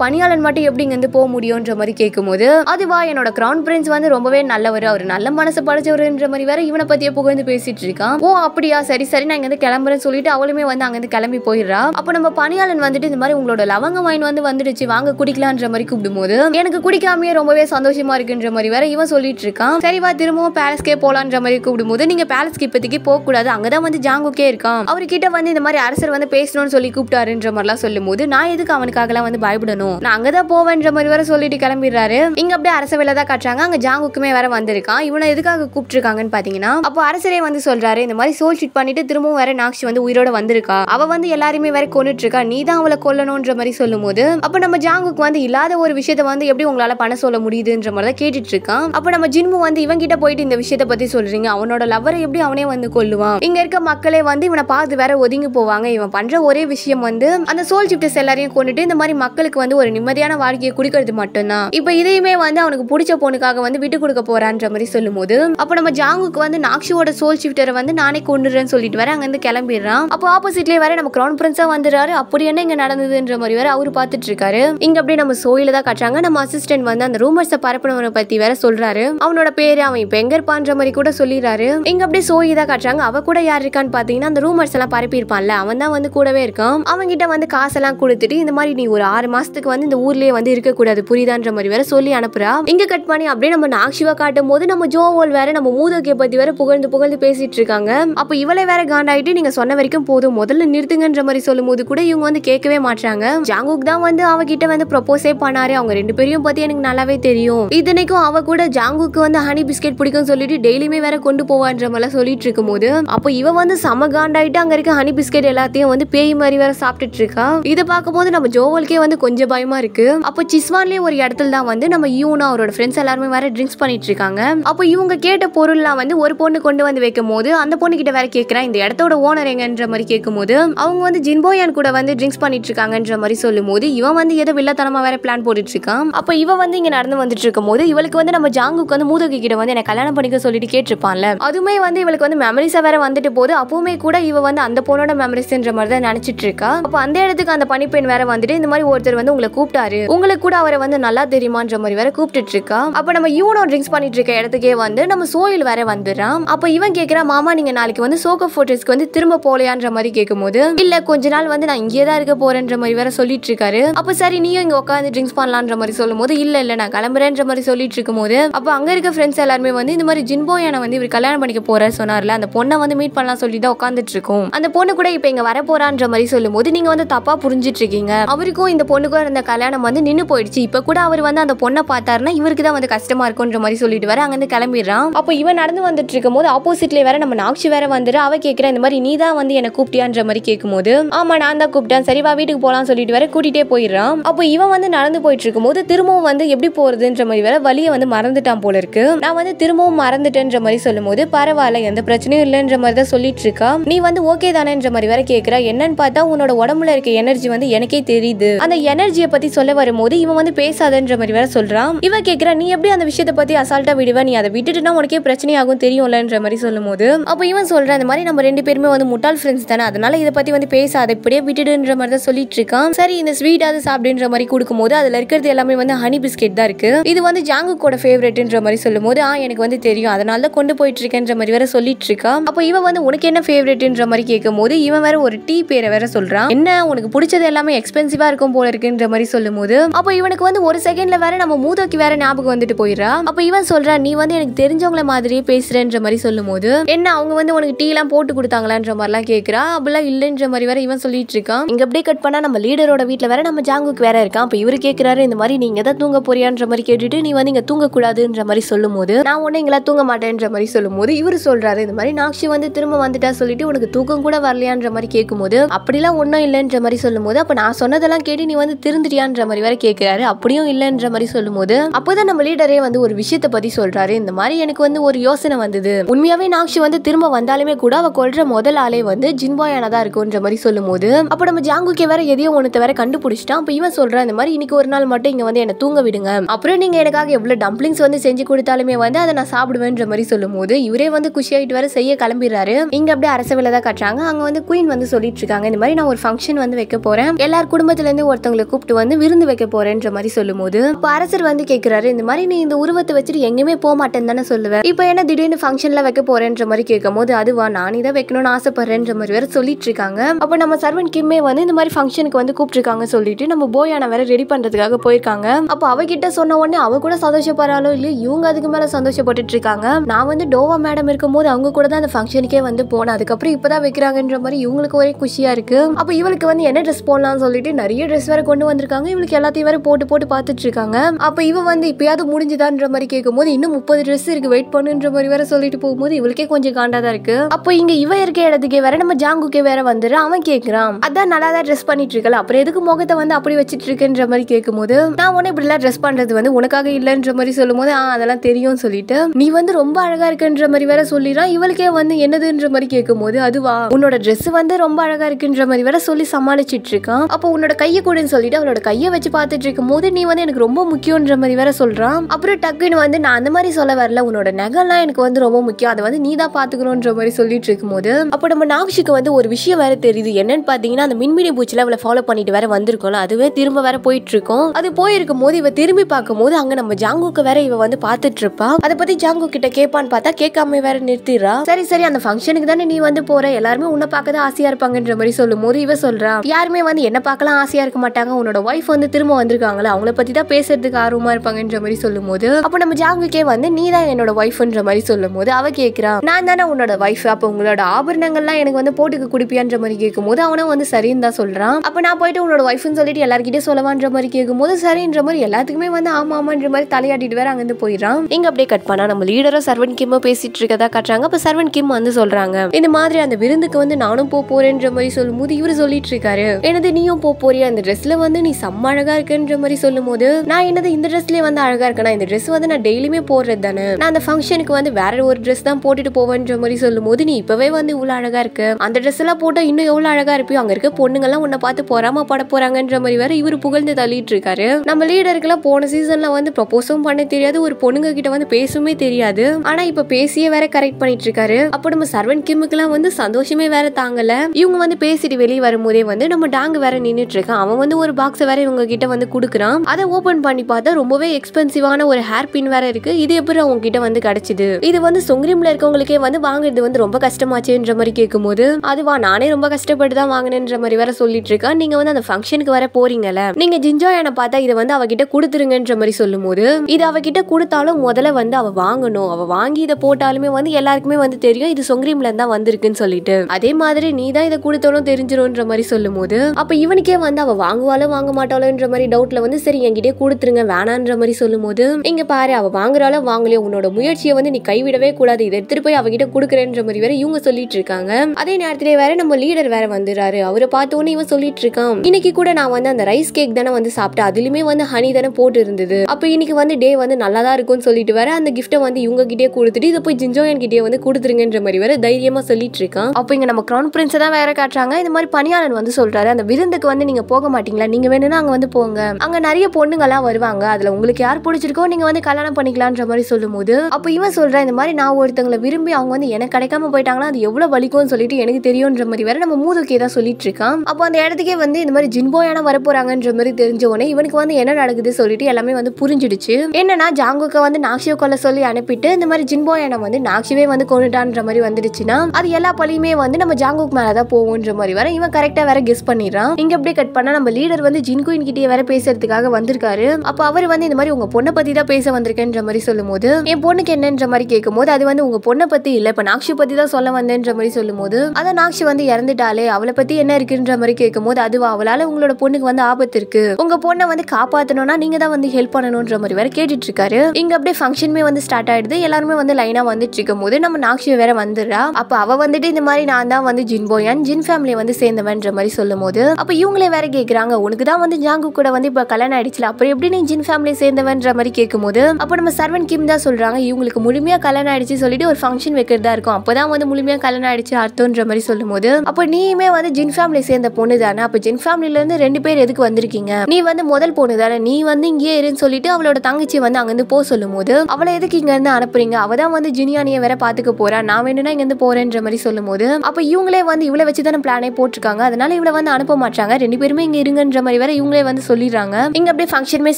பணியாளன் மட்டும் எப்படி இங்கேருந்து போக முடியும்ன்ற மாதிரி கேட்கும்போது அதுவா என்னோட கிரவுன் பிரின்ஸ் வந்து ரொம்பவே நல்லவர் அவர் நல்ல மனசு படைச்சவருன்ற மாதிரி வேற இவனை பத்தியே புகழ்ந்து பேசிட்டு இருக்கான். ஓ அப்படியா? சரி சரி நான் இங்கேருந்து கிளம்புறேன்னு சொல்லிட்டு அவளுமே வந்து அங்க இருந்து கிளம்பி போயிடுறா. அப்ப நம்ம பணியாளன் வந்துட்டு இந்த மாதிரி உங்களோட லவங்க வாயின் வந்து வந்துடுச்சு வாங்க குடிக்கலான்ற மாதிரி கூப்பிடும்போது எனக்கு குடிக்காமையே ரொம்பவே சந்தோஷமா இருக்குன்ற மாதிரி வேற இவன் சொல்லிட்டு இருக்கான். சரி வா திரும்பவும் பேலஸ்க்கே போலான்ற மாதிரி கூப்பிடும்போது நீங்க பேலஸ்க்கு இப்போதைக்கு போக கூடாது அங்கதான் வந்து ஜாங்குக்கே இருக்கான். அவர்கிட்ட வந்து இந்த மாதிரி அரசர் வந்து பேசணும்னு சொல்லி கூப்பிட்டாருன்ற மாதிரிலாம் சொல்லும் போது நான் எதுக்கு அவனுக்காகலாம் வந்து பயப்படணும்? நான் அங்கதான் போவேன்ற மாதிரி வேற சொல்லிட்டு கிளம்பிடுறாரு. இங்க அப்படியே அரச வேலை தான் காட்டுறாங்க. அங்க ஜாங்குக்குமே வேற வந்திருக்கான். இவனை எதுக்காக கூப்பிட்டுருக்காங்கன்னு பாத்தீங்கன்னா அப்போ அரசரே வந்து சொல்றாரு இந்த மாதிரி சோல் ஷீட் பண்ணிட்டு திரும்பவும் வேற நாக்ஷி வந்து உயிரோட வந்திருக்கா? அவ வந்து எல்லாருமே வேற கொண்டுட்டு இருக்கா நீ தான் அவளை கொல்லணும்ன்ற மாதிரி சொல்லும் போது அப்ப நம்ம ஜாங்குக்கு வந்து இல்லாத ஒரு விஷயத்த வந்து எப்படி உங்களால பண்ண சொல்ல முடியுதுன்ற மாதிரி தான் கேட்டுட்டு இருக்கான் அப்ப நம்ம ஜின்மு வந்து இவன் கிட்ட போயிட்டு இந்த விஷயத்த பத்தி சொல்றீங்க. அவனோட லவரை எப்படி அவனே வந்து கொல்லுவான்? இங்க இருக்க மக்களே வந்து இவனை பார்த்து வேற ஒதுங்கி போவாங்க. இவன் பண்ற ஒரே விஷயம் வந்து அந்த சோல் ஷிப்டர்ஸ் எல்லாரையும் கொண்டுட்டு இந்த மாதிரி மக்களுக்கு வந்து ஒரு நிம்மதியான வாழ்க்கையை கொடுக்கறது மட்டும்தான். இப்போ இதையுமே வந்து அவனுக்கு பிடிச்ச பொண்ணுக்காக வந்து விட்டு கொடுக்க போறான்ற மாதிரி சொல்லும்போது அப்போ நம்ம ஜாங்குக்கு வந்து நாக்ஷுவோட சோல் ஷிஃப்டரை வந்து நானே கொண்டுறேன்னு சொல்லிட்டு வர அங்கேருந்து கிளம்பிடுறான். அப்போ ஆப்போசிட்லேயே வேற நம்ம கிரௌன் பிரின்ஸா வந்துடுறாரு. அப்படி என்ன இங்க நடந்ததுன்ற மாதிரி வேற அவரு பார்த்துட்டு இருக்காரு இங்க அப்படியே நம்ம சோயில தான் காட்டுறாங்க. நம்ம அசிஸ்டன்ட் வந்து அந்த ரூமர்ஸை பரப்பினவனை பத்தி வேற சொல்றாரு. அவனோட பேரு அவன் இப்ப எங்க இருப்பான்ற மாதிரி கூட சொல்லிடுறாரு. இங்க அப்படியே சோயி தான் காட்டுறாங்க. அவ கூட யார் இருக்கான்னு பாத்தீங்கன்னா அந்த ரூமர்ஸ் எல்லாம் பரப்பி இருப்பான்ல அவன் தான் வந்து கூடவே இருக்கான். அவன் கிட்ட வந்து காசெல்லாம் கொடுத்துட்டு இந்த மாதிரி நீ ஒரு ஆறு மாசத்துக்கு வந்து இந்த ஊர்லயே வந்து இருக்கக்கூடாது. புரியுதான்ற மாதிரி வேற சொல்லி அனுப்புறா. இங்க கட் பண்ணி அப்படியே நம்ம நாக்ஷிவா காட்டும் போது நம்ம ஜோவோல் வேற நம்ம மூதோக்கிய பத்தி வேற புகழ்ந்து புகழ்ந்து பேசிட்டு இருக்காங்க. அப்ப இவளை வேற காண்டாயிட்டு நீங்க சொன்ன வரைக்கும் போதும். முதல்ல நிறுத்துங்கன்ற மாதிரி சொல்லும் போது கூட இவங்க வந்து கேட்கவே மாட்டாங்க ஜாங்குக் தான் வந்து அவகிட்ட வந்து ப்ரொபோஸே பண்ணாரு. அவங்க ரெண்டு பேரையும் பத்தி எனக்கு நல்லாவே தெரியும். இத்தனைக்கும் அவ கூட ஜாங்குக்கு வந்து ஹனி பிஸ்கெட் பிடிக்கும் சொல்லிட்டு டெய்லியுமே வேற கொண்டு போவான்ற மாதிரிலாம் சொல்லிட்டு இருக்கும் போது அப்போ இவ வந்து செம காண்டாயிட்டு அங்க இருக்க ஹனி பிஸ்கெட் எல்லாத்தையும் வந்து பேய் மாதிரி வேற சாப்பிட்டுட்டு இருக்கா. இதை பார்க்கும்போது நம்ம ஜோவல்கே வந்து கொஞ்சம் பயமா இருக்கு. அப்போ சிஸ்வான்லயே ஒரு இடத்துல தான் வந்து நம்ம யூனா அவரோட ஃப்ரெண்ட்ஸ் எல்லாருமே வேற ட்ரிங்க்ஸ் பண்ணிட்டு இருக்காங்க. அப்போ இவங்க கேட்ட பொருள்லாம் வந்து ஒரு பொண்ணு கொண்டு வந்து வைக்கும் போது அந்த பொண்ணு கிட்ட வேற கேட்கிறேன் இந்த இடத்தோட ஓனர் எங்கன்ற மாதிரி கேட்கும் போது அவங்க வந்து ஜின்போயான் கூட வந்து ட்ரிங்க்ஸ் பண்ணிட்டு இருக்காங்கன்ற மாதிரி சொல்லும் போது இவன் வந்து ஏதோ வில்லத்தனமா வேற பிளான் போட்டுட்டு இருக்கான். அப்போ இவ வந்து இங்க நடந்து வந்துட்டு இருக்கும் போது இவளுக்கு வந்து நம்ம ஜாங்குக்கு வந்து மூதகி கிட்ட வந்து என்ன கல்யாணம் பண்ணிக்க சொல்லிட்டு கேட்டிருப்பான்ல. அதுவுமே வந்து இவளுக்கு வந்து மெமரிஸா வேற வந்துட்டு போது அப்பவுமே கூட இவ வந்து அந்த பொண்ணோட மெமரிஸ்ன்ற மாதிரி தான் நினைச்சிட்டு இருக்கா. அப்போ அந்த இடத்துக்கு அந்த பனிப்பெண் வேற வந்துட்டு இந்த மாதிரி ஒருத்தர் வந்து உங்களை கூப்பிட்டாரு. உங்களுக்கு கூட அவரை வந்து நல்லா தெரியுமான்ற மாதிரி வேற கூப்பிட்டு இருக்கா அப்ப நம்ம யூனோ ட்ரிங்க்ஸ் பண்ணிட்டு இருக்க இடத்துக்கே வந்து நம்ம சோயில் வேற வந்துடுறான். அப்ப இவன் கேக்குறா மாமா நீங்க நாளைக்கு வந்து சோகோ போட்டோஸ்க்கு வந்து திரும்ப போலையான்ற மாதிரி கேட்கும்போது இல்ல கொஞ்ச நாள் வந்து நான் இங்கே தான் இருக்க போறேன்ற மாதிரி வேற சொல்லிட்டு இருக்காரு அப்ப சரி நீயும் இங்க உட்காந்து ட்ரிங்க்ஸ் பண்ணலான்ற மாதிரி சொல்லும் போது இல்ல இல்ல நான் கிளம்புறேன்ற மாதிரி சொல்லிட்டு இருக்கும்போது அப்ப அங்க இருக்க ஃப்ரெண்ட்ஸ் எல்லாருமே வந்து இந்த மாதிரி ஜின்போயான வந்து இவர் கல்யாணம் பண்ணிக்க போற சொன்னார்ல அந்த பொண்ணை வந்து மீட் பண்ணலாம் சொல்லி தான் உட்காந்துட்டு இருக்கும் அந்த பொண்ணு கூட இப்ப இங்க வர போறான்ற மாதிரி சொல்லும்போது நீங்க வந்து தப்பா புரிஞ்சிட்டு இருக்கீங்க அவருக்கும் இந்த பொண்ணுக்கும் இருந்த கல்யாணம் வந்து நின்னு போயிடுச்சு. இப்ப கூட அவர் வந்து அந்த பொண்ணை பார்த்தாருன்னா இவருக்கு தான் வந்து கஷ்டமா இருக்கும்ன்ற மாதிரி சொல்லிட்டு வர அங்கிருந்து கிளம்பிடுறான். அப்போ இவன் நடந்து வந்துட்டு இருக்கும்போது ஆப்போசிட்ல வேற நம்ம நாக்ஷி வேற வந்துரு. அவ கேக்குறா இந்த மாதிரி நீ தான் வந்து என்ன கூப்பிட்டியான்ற மாதிரி கேட்கும்போது ஆமா நான் தான் கூப்பிட்டேன். சரி வா வீட்டுக்கு போலாம் சொல்லிட்டு வேற கூட்டிட்டே போயிடுறான். அப்போ இவன் வந்து நடந்து போயிட்டு இருக்கும்போது திரும்பவும் வந்து எப்படி போறதுன்ற மாதிரி வேற வழியை வந்து மறந்துட்டான் போல இருக்கு. நான் வந்து திரும்பவும் மறந்துட்டேன்ற மாதிரி சொல்லும்போது பரவாயில்ல எந்த பிரச்சனையும் இல்லைன்ற மாதிரி தான் சொல்லிட்டு இருக்கா நீ வந்து ஓகே தானேன்ற மாதிரி வேற கேக்குறா. என்னன்னு பார்த்தா உன்னோட உடம்புல இருக்க எனர்ஜி வந்து எனக்கே தெரியுது. அந்த எனர்ஜியை பத்தி சொல்ல வரும்போது இவன் வந்து பேசாதன்ற மாதிரி வேற சொல்றான். இவன் கேக்குறா நீ எப்படி அந்த விஷயத்தை பத்தி அசால்ட்டா விடுவ? நீ அதை விட்டுட்டுனா உனக்கே பிரச்சனையாகும் தெரியும்லன்ற மாதிரி சொல்லும்போது அப்போ இவன் சொல்றான் இந்த மாதிரி நம்ம ரெண்டு பேருமே வந்து முட்டாள் ஃப்ரெண்ட்ஸ் தானே அதனால இதை பத்தி வந்து பேசாத இப்படியே விட்டுடுன்ற மாதிரி தான் சொல்லிட்டு இருக்கான். சரி இந்த ஸ்வீட்டாவது சாப்பிடுன்ற மாதிரி கொடுக்கும்போது அதுல இருக்கிறது எல்லாமே வந்து ஹனி பிஸ்கெட் தான் இருக்கு. இது வந்து ஜாங்குக்கோட ஃபேவரட்ன்ற மாதிரி சொல்லும்போது ஆ எனக்கு வந்து தெரியும் அதனால தான் கொண்டு போயிட்டு இருக்கேன்ற மாதிரி வேற சொல்லிட்டு இருக்கான். அப்போ இவன் வந்து உனக்கு என்ன ஃபேவரட்ன்ற மாதிரி கேட்கும் போது இவன் வேற ஒரு டீ பேரை வேற சொல்றான். என்ன உனக்கு எனக்கு பிடிச்சது எல்லாமே எக்ஸ்பென்சிவா இருக்கும் போல இருக்குன்ற மாதிரி சொல்லும்போது அப்போ இவனுக்கு வந்து ஒரு செகண்ட்ல வேற நம்ம மூதோக்கு வேற ஞாபகம் வந்துட்டு போயிடுறா. அப்போ இவன் சொல்றா நீ வந்து எனக்கு தெரிஞ்சவங்கள மாதிரியே பேசுறேன்ற மாதிரி சொல்லும்போது என்ன அவங்க வந்து உனக்கு டீ எல்லாம் போட்டு கொடுத்தாங்களான்ற மாதிரிலாம் கேட்குறா அப்படிலாம் இல்லைன்ற மாதிரி வேற இவன் சொல்லிட்டு இருக்கான். இங்க அப்படியே கட் பண்ணா நம்ம லீடரோட வீட்டில் வேற நம்ம ஜாங்குக்கு வேற இருக்கான். அப்போ இவரு கேட்கிறாரு இந்த மாதிரி நீங்க தான் தூங்க போறியான்ற மாதிரி கேட்டுட்டு நீ வந்து இங்க தூங்க கூடாதுன்ற மாதிரி சொல்லும்போது நான் உன்னை எங்களா தூங்க மாட்டேன்ற மாதிரி சொல்லும்போது இவரு சொல்றாரு இந்த மாதிரி நாக்ஷி வந்து திரும்ப வந்துட்டா சொல்லிட்டு உனக்கு தூக்கம் கூட வரலையான்ற மாதிரி கேட்கும்போது அப்படிலாம் ஒன்றும் இல்லைன்ற மாதிரி சொல்லும்போது அப்போ நான் சொன்னதெல்லாம் கேட்டு நீ வந்து திருந்துட்டியான்ற மாதிரி வேற கேட்குறாரு அப்படியும் இல்லைன்ற மாதிரி சொல்லும்போது அப்போதான் நம்ம லீடரே வந்து ஒரு விஷயத்தை பத்தி சொல்றாரு. இந்த மாதிரி எனக்கு வந்து ஒரு யோசனை வந்தது. உண்மையாவே நாக்ஷி வந்து திரும்ப வந்தாலுமே கூட அவ கொள்கிற முதல் ஆளே வந்து ஜின்பாயானா தான் இருக்கும்ன்ற மாதிரி சொல்லும்போது அப்போ நம்ம ஜாங்குக்கே வேற எதையோ ஒன்றத்தை வேற கண்டுபிடிச்சிட்டான். அப்போ இவன் சொல்றான் இந்த மாதிரி இன்னைக்கு ஒரு நாள் மட்டும் இங்க வந்து என்ன தூங்க விடுங்க. அப்புறம் நீங்க எனக்காக எவ்வளவு டம்ப்ளிங்ஸ் வந்து செஞ்சு கொடுத்தாலுமே வந்து அதை நான் சாப்பிடுவேன்ற மாதிரி சொல்லும்போது இவரே வந்து குஷியாயிட்டு வேற செய்ய கிளம்பிடுறாரு. இங்க அப்படியே அரசவில தான் காட்டுறாங்க. அங்க வந்து குயின் வந்து சொல்லிட்டு இருக்காங்க. இந்த மாதிரி நான் ஒரு ஃபங்க்ஷன் வந்து வைக்க போறேன். எல்லார் குடும்பத்துல இருந்து ஒருத்தவங்களை கூப்பிட்டு வந்து விருந்து வைக்க போறேன்ற மாதிரி சொல்லும்போது அப்ப அரசர் வந்து கேக்குறாரு இந்த மாதிரி நீ இந்த உருவத்தை வச்சுட்டு எங்கேயுமே போக மாட்டேன்னு தானே சொல்லுவேன் இப்போ என்ன திடீர்னு ஃபங்க்ஷன்ல வைக்க போறேன்ற மாதிரி கேட்கும் போது அதுவா? நானே தான் வைக்கணும்னு ஆசைப்படுறேன்ற மாதிரி வேற சொல்லிட்டு இருக்காங்க. அப்போ நம்ம சர்வன் கிம்மே வந்து இந்த மாதிரி ஃபங்க்ஷனுக்கு வந்து கூப்பிட்டுருக்காங்க சொல்லிட்டு நம்ம போயான வேற ரெடி பண்றதுக்காக போயிருக்காங்க. அப்போ அவகிட்ட சொன்ன உடனே அவ கூட சந்தோஷப்படுறாளோ இல்லையோ இவங்க அதுக்கு மேல சந்தோஷப்பட்டுட்டு இருக்காங்க. நான் வந்து டோவா மேடம் இருக்கும்போது அவங்க கூட தான் அந்த ஃபங்க்ஷனுக்கே வந்து போனேன். அதுக்கப்புறம் இப்பதான் வைக்கிறாங்கன்ற மாதிரி இவங்களுக்கு ஒரே குஷியா இருக்கு. அப்போ இவளுக்கு வந்து என்ன ட்ரெஸ் போடலாம்னு சொல்லிட்டு நிறைய ட்ரெஸ் வேற கொண்டு வந்திருக்காங்க. இவளுக்கு எல்லாத்தையும் வேற போட்டு போட்டு பார்த்துட்டு இருக்காங்க அப்போ இவ வந்து இப்பயாவது முடிஞ்சுதான்ற மாதிரி கேட்கும்போது இன்னும் முப்பது ட்ரெஸ் இருக்கு வெயிட் பண்ணுன்ற மாதிரி வேற சொல்லிட்டு போகும்போது இவளுக்கே கொஞ்சம் காண்டாதான் இருக்கு. அப்போ இங்க இவ இருக்க இடத்துக்கே வேற நம்ம ஜாங்குக்கே வேற வந்துரு அவன் கேக்குறான். அதான் நல்லா தான் ட்ரெஸ் பண்ணிட்டு இருக்கல அப்புறம் எதுக்கு முகத்தை வந்து அப்படி வச்சிட்டு இருக்குன்ற மாதிரி கேட்கும்போது நான் உன்னை இப்படி எல்லாம் ட்ரெஸ் பண்றது வந்து உனக்காக இல்லைன்ற மாதிரி சொல்லும்போது ஆ அதெல்லாம் தெரியும் சொல்லிட்டு நீ வந்து ரொம்ப அழகா இருக்குன்ற மாதிரி வேற சொல்லிடுறான் இவளுக்கே வந்து என்னதுன்ற மாதிரி கேட்கும்போது அதுவா உன்னோட ட்ரெஸ் வந்து ரொம்ப அழகா இருக்குன்ற மாதிரி வேற சொல்லி சமாளிச்சிட்டு இருக்கான் அப்போ உன்னோட கையை கூடன்னு சொல்லிட்டு அவளோட கையை வச்சு பார்த்துட்டு இருக்கும் போது நீ வந்து எனக்கு ரொம்ப முக்கியன்ற மாதிரி வேற சொல்றான். அப்புறம் டக்குன்னு வந்து நான் அந்த மாதிரி சொல்ல வரல. உன்னோட நகைலாம் எனக்கு வந்து ரொம்ப முக்கியம். அதை வந்து நீ தான் பாத்துக்கணும்ன்ற மாதிரி சொல்லிட்டு இருக்கும்போது அப்போ நம்ம நாக்ஷுக்கு வந்து ஒரு விஷயம் வேற தெரியுது. என்னன்னு பாத்தீங்கன்னா அந்த மின்மினி பூச்சில அவளை ஃபாலோ பண்ணிட்டு வேற வந்திருக்கோம்ல அதுவே திரும்ப வேற போயிட்டு இருக்கோம் அது போயிருக்கும் போது இவ திரும்பி பார்க்கும் போது அங்க நம்ம ஜாங்குக்கு வேற இவ வந்து பாத்துட்டு இருப்பா அதை பத்தி ஜாங்கு கிட்ட கேட்பான்னு பார்த்தா கேட்காம வேற நிறுத்திடுறா. சரி சரி அந்த ஃபங்க்ஷனுக்கு தானே நீ வந்து போற. எல்லாருமே உன்னை பார்க்க தான் ஆசையா இருப்பாங்கன்ற மாதிரி சொல்லும் போது இவ சொல்றா. யாருமே வந்து என்ன பார்க்கலாம் ஆசையா இருக்க மாட்டாங்க. உன்னோட ஒய்ஃப் வந்து திரும்ப வந்திருக்காங்களா அவங்கள பத்தி தான் பேசுறதுக்கு ஆர்வமா இருப்பாங்கன்ற மாதிரி சொல்லும் போது அப்போ நம்ம ஜாங்குக்கே வந்து நீ தான் என்னோட ஒய்ஃப்ன்ற மாதிரி சொல்லும் போது அவ கேட்கிறான் நான் தானே உன்னோட ஒய்ஃப் அப்போ உங்களோட ஆபரணங்கள்லாம் எனக்கு வந்து போட்டுக்க குடிப்பியான்ற மாதிரி கேட்கும் போது அவனும் வந்து சரின்னு தான் சொல்றான். அப்ப நான் போயிட்டு உன்னோட ஒய்ஃப்னு சொல்லிட்டு எல்லாருக்கிட்டே சொல்லவான்ற மாதிரி கேட்கும் போது சரின்ற மாதிரி எல்லாத்துக்குமே வந்து ஆமா ஆமான்ற மாதிரி தலையாட்டிட்டு வேற அங்கிருந்து போயிடுறான். இங்க அப்படியே கட் பண்ணா நம்ம லீடரும் சர்வன் கிம்மோ பேசிட்டு இருக்கதா காட்டுறாங்க. அப்ப சர்வன் கிம் வந்து சொல்றாங்க இந்த மாதிரி அந்த விருந்துக்கு வந்து நானும் போக போறேன்ற மாதிரி சொல்லும் போது இவரு சொல்லிட்டு இருக்காரு. என்னது நீயும் போக போறியா? அந்த ட்ரெஸ்ல வந்து நீ செம்ம அழகா இருக்குன்ற மாதிரி சொல்லும் போது நான் என்னது இந்த ட்ரெஸ்லயே வந்து அழகா இருக்கேனா? இந்த ட்ரெஸ் வந்து நான் டெய்லியுமே போடுறது தானே? நான் அந்த ஃபங்க்ஷனுக்கு வந்து வேற ஒரு ட்ரெஸ் தான் போட்டுட்டு போவேன்ற மாதிரி சொல்லும் போது நீ இப்பவே வந்து இவ்வளவு அழகா இருக்கு. அந்த ட்ரெஸ் எல்லாம் போட்டா இன்னும் எவ்வளவு அழகா இருப்பியோ? அங்க இருக்க பொண்ணுங்க எல்லாம் உன்னை பார்த்து பொறாம பட போறாங்கன்ற மாதிரி வேற இவரு புகழ்ந்து தள்ளிட்டு இருக்காரு. நம்ம லீடருக்குலாம் போன சீசன்ல வந்து ப்ரொபோஸும் பண்ண தெரியாது ஒரு பொண்ணுங்க கிட்ட வந்து பேசுமே தெரியாது. ஆனா இப்ப பேசியே வேற கரெக்ட் பண்ணிட்டு இருக்காரு. அப்போ நம்ம சர்வன் கிம்முக்குலாம் வந்து சந்தோஷமே வேற தாங்கல. இவங்க வந்து பேசிட்டு வெளியே வரும்போதே வந்து நம்ம டாங் வேற நின்றுட்டு இருக்கான் அவன் வந்து ஒரு பாக்ஸ் வேற இவங்க கிட்ட வந்து கொடுக்குறான். அதை ஓபன் பண்ணி பார்த்தா ரொம்பவே எக்ஸ்பென்சிவான ஒரு ஹேர் பின் வேற இருக்கு. இது எப்படி அவங்க கிட்ட வந்து கிடைச்சது? இது வந்து சொங்கிரிம்ல இருக்கவங்களுக்கே வந்து வாங்குறது வந்து ரொம்ப கஷ்டமாச்சுன்ற மாதிரி கேட்கும்போது அதுவா நானே ரொம்ப கஷ்டப்பட்டு தான் வாங்கினேன்ற மாதிரி வேற சொல்லிட்டு இருக்கான் நீங்க வந்து அந்த ஃபங்க்ஷனுக்கு வர போறீங்கல்ல. நீங்க ஜிஞ்சோயான பார்த்தா இதை வந்து அவகிட்ட கொடுத்துருங்கன்ற மாதிரி சொல்லும்போது இது அவகிட்ட கொடுத்தாலும் முதல்ல வந்து அவ வாங்கணும். அவ வாங்கி இதை போட்டாலுமே வந்து எல்லாருக்குமே வந்து தெரியும். இது சொங்கிரிம்ல இருந்தா வந்திருக்குன்னு சொல்லிட்டு. அதே மாதிரி நீ தான் இதை கொடுத்தாலும் தெரிஞ்சிரும்ன்ற மாதிரி சொல்லும் போது அப்ப இவனுக்கே வந்து அவ வாங்குவாளோ வாங்க மாட்டாளோன்ற மாதிரி டவுட்ல வந்து சரி என்கிட்டயே கொடுத்துருங்க வேணான்ற மாதிரி சொல்லும்போது இங்க பாரு அவ வாங்குறாளோ வாங்கலையோ உன்னோட முயற்சியை வந்து நீ கைவிடவே கூடாது. இதை எடுத்துட்டு போய் அவகிட்ட கொடுக்குறேன்ற மாதிரி வேற இவங்க சொல்லிட்டு இருக்காங்க. அதே நேரத்திலே வேற நம்ம லீடர் வேற வந்துறாரு. அவரை பார்த்தோன்னு இவன் சொல்லிட்டு இருக்கான். இன்னைக்கு கூட நான் வந்து அந்த ரைஸ் கேக் தானே வந்து சாப்பிட்டேன். அதுலயுமே வந்து ஹனி தானே போட்டு இருந்தது அப்ப இன்னைக்கு வந்து டே வந்து நல்லா தான் இருக்கும்னு சொல்லிட்டு வேற அந்த கிஃப்ட்டை வந்து இவங்க கிட்டே கொடுத்துட்டு இதை போய் ஜிஞ்சோயன் கிட்டே வந்து கொடுத்துருங்கன்ற மாதிரி வேற தைரியமா சொல்லிட்டு இருக்கான். அப்போ இங்க நம்ம கிரௌன் பிரின்ஸ் தான் வேற காட்டுறாங்க. இந்த மாதிரி பணியாளன் வந்து சொல்றாரு. அந்த விருந்துக்கு வந்து நீங்க போக மாட்டீங்களா? நீங்க வேணும்னா அங்க வந்து போங்க. அங்க நிறைய பொண்ணுங்கெல்லாம் வருவாங்க. அதுல உங்களுக்கு யார் பிடிச்சிருக்கோ நீங்க வந்து கல்யாணம் பண்ணிக்கலான்ற மாதிரி சொல்லும்போது அப்போ இவன் சொல்றான் இந்த மாதிரி நான் ஒருத்தங்களை விரும்பி அவங்க வந்து எனக்கு கிடைக்காம போயிட்டாங்கன்னா அது எவ்வளவு வலிக்கும்னு சொல்லிட்டு எனக்கு தெரியும்ன்ற மாதிரி வேற நம்ம மூதுக்கே தான் சொல்லிட்டு இருக்கான். அப்போ அந்த இடத்துக்கே வந்து இந்த மாதிரி ஜின்போயான வரப்போறாங்கன்ற மாதிரி தெரிஞ்ச உடனே இவனுக்கு வந்து என்ன நடக்குது சொல்லிட்டு எல்லாமே வந்து புரிஞ்சிடுச்சு. என்னன்னா ஜாங்குக்க வந்து நாக்ஷியோ கொல்ல சொல்லி அனுப்பிட்டு இந்த மாதிரி ஜின்போயான வந்து நாக்ஷியவே வந்து கொண்டுட்டான்ற மாதிரி வந்துடுச்சுன்னா அது எல்லா பழியுமே வந்து நம்ம ஜாங்குக் மேலதான் போகும்ன்ற மாதிரி வர இவன் கரெக்டா வேற கெஸ் பண்ணிடுறான். இங்க அப்படியே கட் பண்ணா நம்ம லீடர் வந்து ஜின்குயின் கிட்டே வேற பேசுறதுக்காக வந்திருக்காரு. அப்ப அவர் வந்து இந்த மாதிரி உங்க பொண்ணை பத்தி தான் பேச வந்திருக்கேன்ற மாதிரி சொல்லும்போது என் பொண்ணுக்கு என்னன்ற மாதிரி கேட்கும்போது அது வந்து உங்க பொண்ணை பத்தி இல்ல இப்ப நாக்ஷி பத்தி தான் சொல்ல வந்தேன்ற மாதிரி சொல்லும்போது அதான் நாக்ஷி வந்து இறந்துட்டாலே அவளை பத்தி என்ன இருக்குன்ற மாதிரி கேட்கும்போது அதுவா அவளால உங்களோட பொண்ணுக்கு வந்து ஆபத்து இருக்கு. உங்க பொண்ணை வந்து காப்பாத்தணும்னா நீங்க தான் வந்து ஹெல்ப் பண்ணணும்ன்ற மாதிரி வேற கேட்டுட்டு இருக்காரு. இங்க அப்படியே ஃபங்க்ஷனுமே வந்து ஸ்டார்ட் ஆயிடுது. எல்லாருமே வந்து லைனா வந்துட்டு இருக்கும் போது நம்ம நாக்ஷி வேற வந்துடுறா. அப்ப அவ வந்துட்டு இந்த மாதிரி நான் தான் வந்து ஜின் போயான் ஜின் ஃபேமிலியை வந்து சேர்ந்தவன்ற மாதிரி சொல்லும் போது அப்ப இவங்களே வேற கேக்குறாங்க. உனக்கு தான் வந்து ஜாங்கு கூட வந்து இப்ப கல்யாணம் ஆயிடுச்சுல அப்புறம் எப்படி நீ ஜின் ஃபேமிலி சேர்ந்தவன்ற மாதிரி கேட்கும்போது அப்ப நம்ம சர்வன் கிம் தான் சொல்றாங்க இவங்களுக்கு முழுமையா கல்யாணம் ஆயிடுச்சு சொல்லிட்டு ஒரு ஃபங்க்ஷன் வைக்கிறதா இருக்கும். அப்பதான் வந்து முழுமையா கல்யாணம் ஆயிடுச்சு அர்த்தம்ன்ற மாதிரி சொல்லும்போது அப்ப நீயுமே வந்து ஜின் ஃபேமிலி சேர்ந்த பொண்ணு தானே அப்ப ஜின் ஃபேமிலில இருந்து ரெண்டு பேர் எதுக்கு வந்திருக்கீங்க? நீ வந்து முதல் பொண்ணு தானே நீ வந்து இங்கேயே இருன்னு சொல்லிட்டு அவளோட தங்கச்சி வந்து அங்கிருந்து போ சொல்லும் போது அவளை எதுக்கு இங்க இருந்து அனுப்புறீங்க? அவள் தான் வந்து ஜினியானிய வேற பாத்துக்க போறா நான் வேணும்னா இங்க இருந்து போறேன்ற மாதிரி சொல்லும் போது அப்ப இவங்களே வந்து இவளை வச்சு தானே பிளானே போட்டிருக்காங்க. அதனால இவளை வந்து அனுப்ப மாட்டாங்க ரெண்டு பேருமே இங்க இருங்கன்ற மாதிரி வேற இவங்களே வந்து சொல்லிடுறாங்க. இங்க அப்படியே ஃபங்க்ஷனுமே